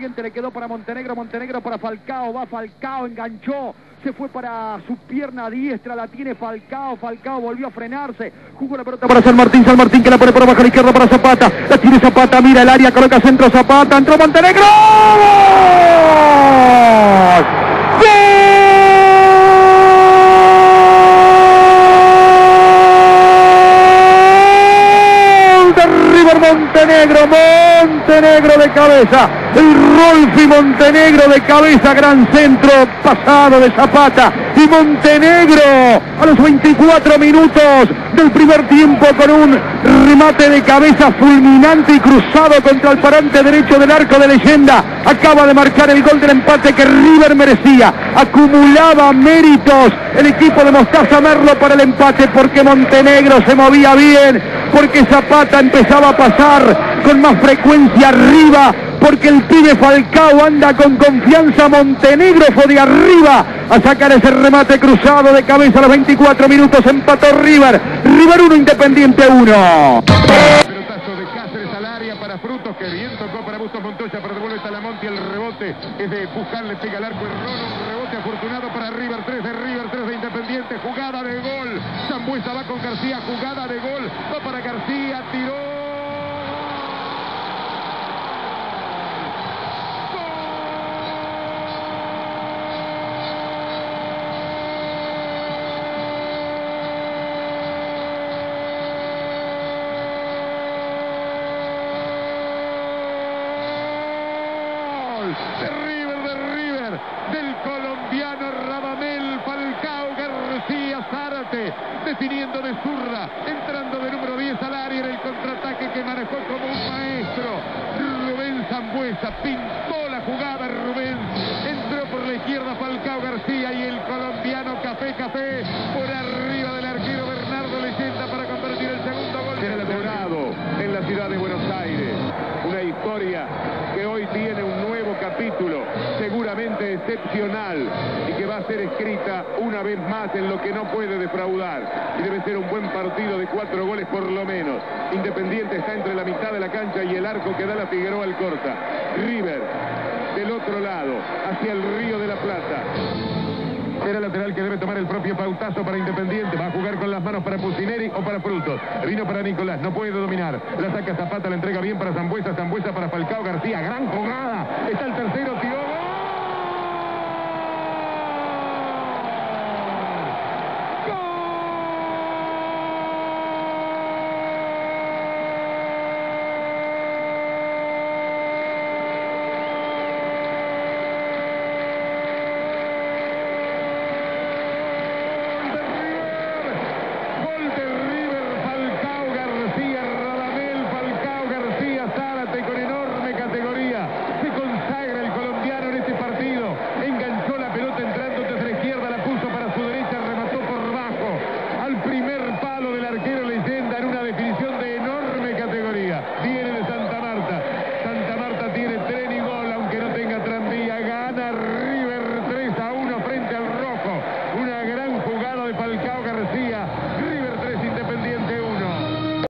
Le quedó para Montenegro, Montenegro para Falcao, va Falcao, enganchó, se fue para su pierna diestra, la tiene Falcao, Falcao volvió a frenarse, jugó la pelota para San Martín, San Martín que la pone por abajo a la izquierda para Zapata, la tiene Zapata, mira el área, coloca centro Zapata, entró Montenegro. Montenegro, Montenegro de cabeza, el Rolfi Montenegro de cabeza, gran centro pasado de Zapata. Y Montenegro a los 24 minutos del primer tiempo con un remate de cabeza fulminante y cruzado contra el parante derecho del arco de leyenda, acaba de marcar el gol del empate que River merecía, acumulaba méritos el equipo de Mostaza Merlo para el empate porque Montenegro se movía bien, porque Zapata empezaba a pasar con más frecuencia arriba, porque el pibe Falcao anda con confianza, Montenegro fue de arriba a sacar ese remate cruzado de cabeza a los 24 minutos, empató River, River 1, Independiente 1. Pelotazo de Cáceres al área para Frutos, que bien tocó para Bustos Montoya, pero devuelve Talamonti, el rebote es de Puján, le pega el arco error, un rebote afortunado para River, 3 de River, 3 de Independiente, jugada de gol, Zambuesa va con García, jugada de gol, va para García, tiró. de River, de River, del colombiano Radamel Definiendo de zurra, entrando de número 10 al área en el contraataque que manejó como un maestro. Rubén Zambuesa pintó la jugada, Rubén. Entró por la izquierda Falcao García y el colombiano Café Café. Por arriba del arquero Bernardo Leyenda para convertir el segundo gol. En el Dorado, en la ciudad de Buenos Aires, una historia que hoy tiene un nuevo capítulo, excepcional, y que va a ser escrita una vez más en lo que no puede defraudar. Y debe ser un buen partido de cuatro goles por lo menos. Independiente está entre la mitad de la cancha y el arco que da la Figueroa al corta. River del otro lado, hacia el Río de la Plata. Era lateral que debe tomar el propio pautazo para Independiente. Va a jugar con las manos para Pusineri o para Frutos. Vino para Nicolás, no puede dominar. La saca Zapata, la entrega bien para Zambuesa, Zambuesa para Falcao García. Gran jugada.